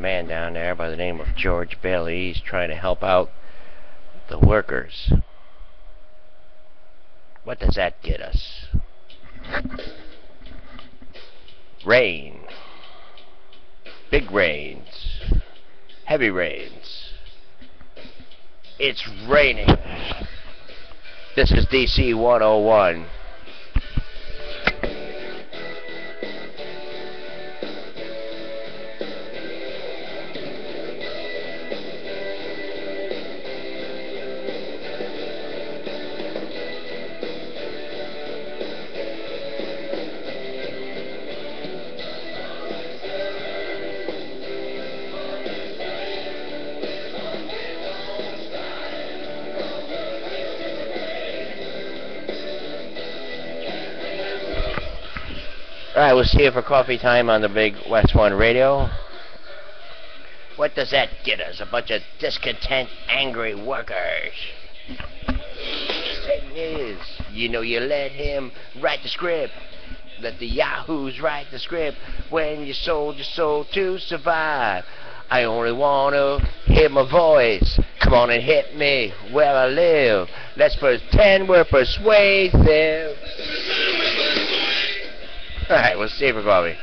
man down there by the name of George Bailey. He's trying to help out the workers. What does that get us? Rain. Big rains. Heavy rains. It's raining. This is DC 101. Alright, we'll see you for coffee time on the big West One radio. What does that get us? A bunch of discontent, angry workers. Thing is, you know, you let him write the script. Let the yahoos write the script when you sold your soul to survive. I only want to hear my voice. Come on and hit me where I live. Let's pretend we're persuasive. Alright, we'll you for coffee.